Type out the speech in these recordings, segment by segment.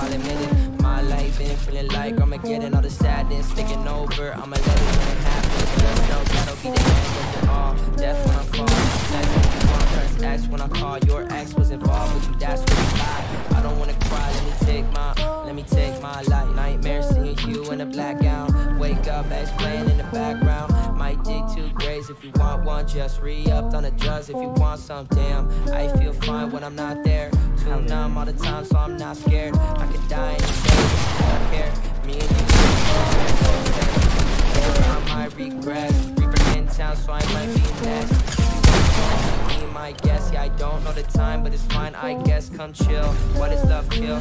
I'm in it. My life been feeling like I'ma get all the sadness sticking over. I'ma let it happen. Just know that'll be the end of it all. Death when I fall. death when you fall. press X when I call. Your ex was involved with you, that's what you lie. I don't wanna cry, let me take my, let me take my life. Nightmare seeing you in a black gown. Wake up, ex playing in the background. If you want one. Just re-upped on the drugs if you want some. Damn, I feel fine when I'm not there. Too numb all the time, so I'm not scared. I could die any day, I don't care. Me and you, I might regret. Reaper in town, so I might be next. Be my guess, yeah, I don't know the time, but it's fine, I guess. Come chill. What is love kill?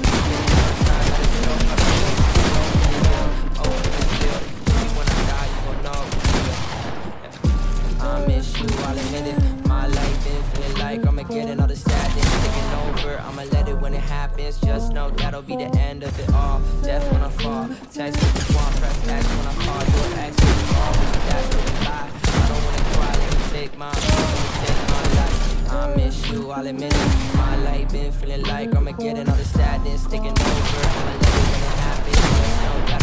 I miss you, I'll admit it. My life been feeling like I'ma get it, all the sadness taking over. I'ma let it when it happens. Just know that'll be the end of it all. Death when I fall. Text if you want, press X when I call. Your ex when you call, that's what you lie. I don't wanna cry, let me take my, take my life. I miss you, I'll admit it. My life been feeling like I'ma get it, all the sadness taking over. I'ma let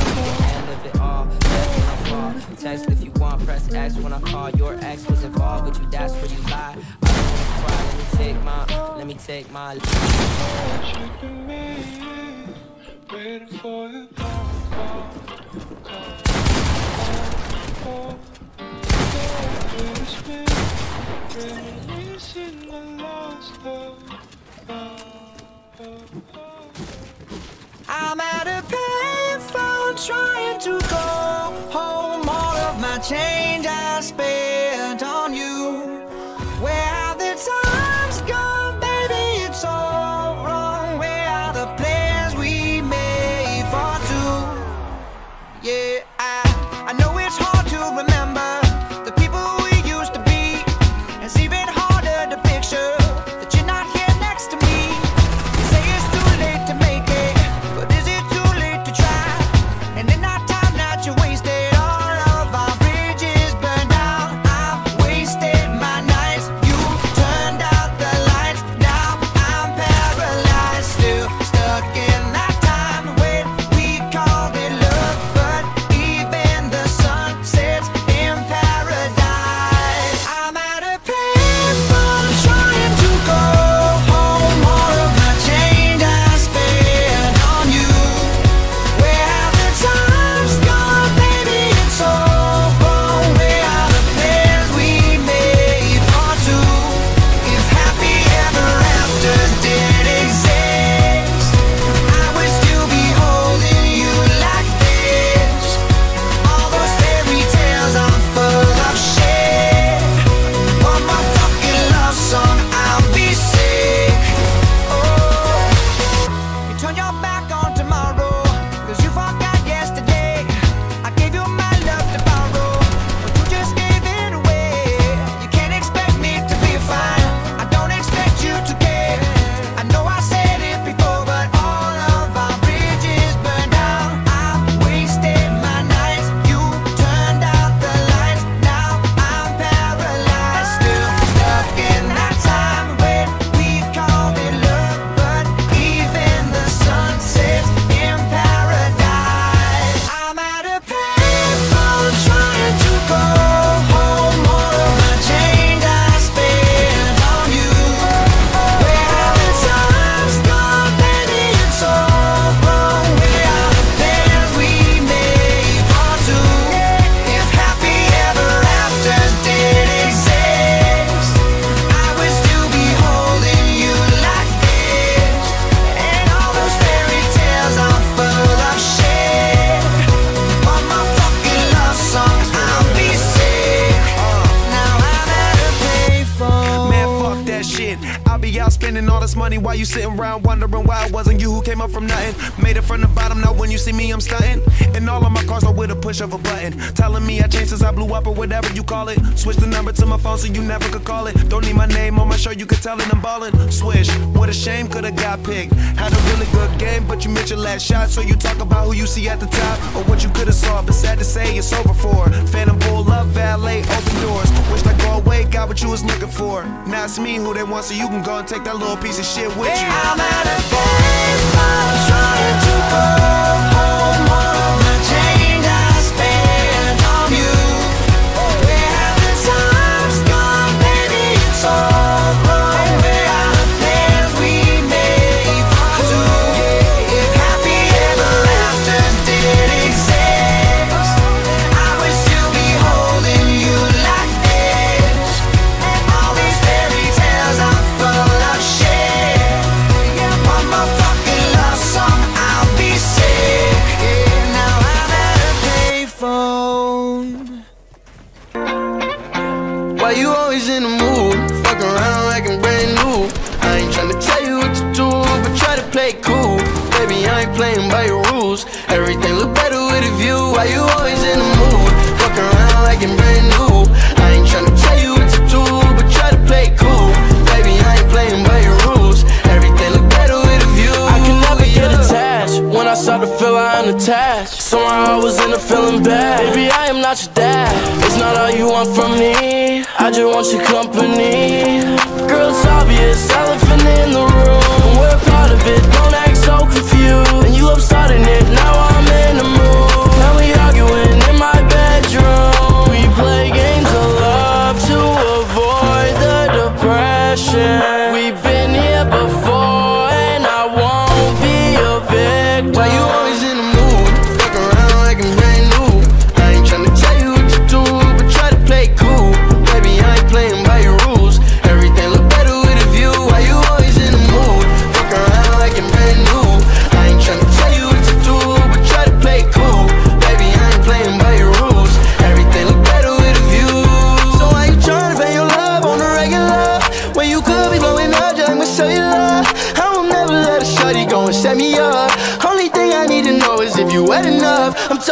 End of it all. When I fall. Text if you want, press X when I call. Your ex was involved with you, that's where you lie. I don't wanna cry, let me take my, let me take my. Checking me, waiting for love. I'm a payphone trying to go home. All of my change I spent on you. Where have the times gone, baby? It's all wrong. Where are the plans we made for two? Yeah, I, I know it's hard to remember money while you sitting around wondering why it wasn't you who came up from nothing. Made it from the bottom, now when you see me, I'm stunting. And all of my cars are with a push of a button. Telling me I changed since I blew up or whatever you call it. Switch the number to my phone so you never could call it. Don't need my name on my shirt, you could tell it I'm ballin'. Swish, what a shame, could've got picked. Had a really good game, but you missed your last shot. So you talk about who you see at the top or what you could've saw. But sad to say, it's over for. Phantom bull up, valet, got what you was looking for. Now it's me who they want, so you can go and take that little piece of shit with you. I'm at a payphone trying to go home. My change I cash. Somewhere I was in a feeling bad. Baby, I am not your dad. It's not all you want from me. I just want your company. Girl, it's obvious. I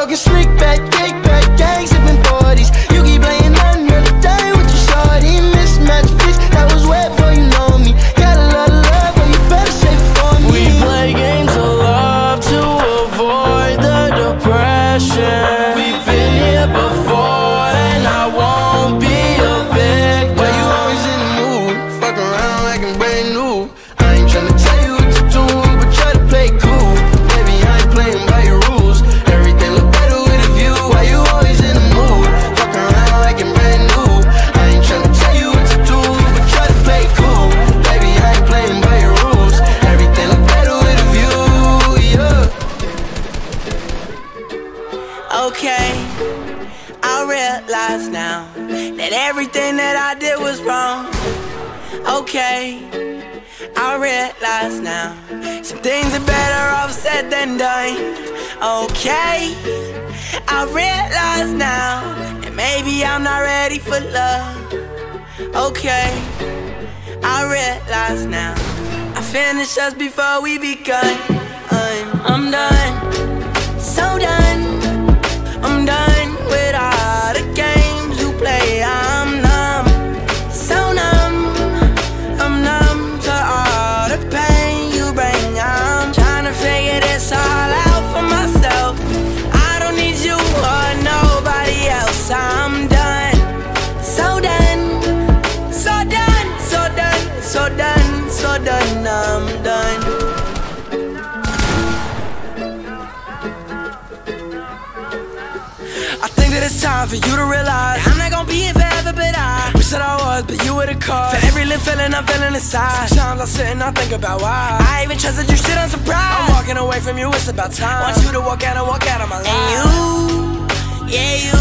talking slick back. okay. I realize now some things are better off said than done. Okay, I realize now, and maybe I'm not ready for love. Okay, I realize now. I finished us before we begun. that it's time for you to realize I'm not gonna be here forever, but I Wish that I was, but you were the cause For every little feeling I'm feeling inside. Sometimes I sit and I think about why. I even trusted you, sit on surprise. I'm walking away from you, it's about time. Want you to walk out and walk out of my life. And you, yeah you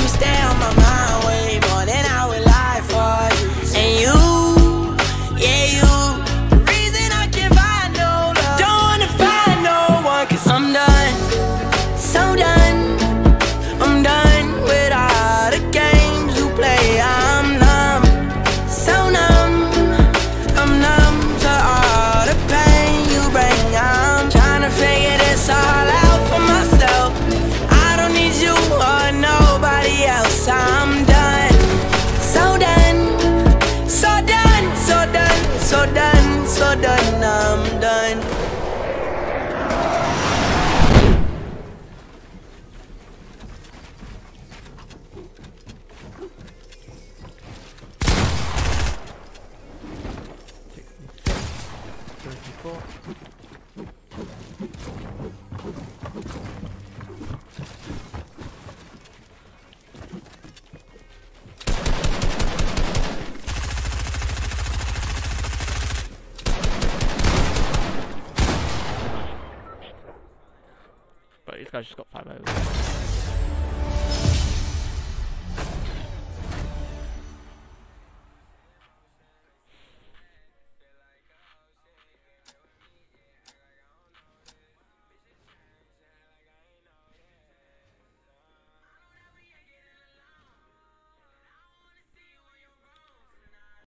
You stay on my mind way more than I would lie for you. And you, yeah you